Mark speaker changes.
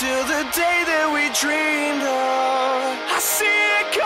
Speaker 1: till the day that we dreamed of. I see it.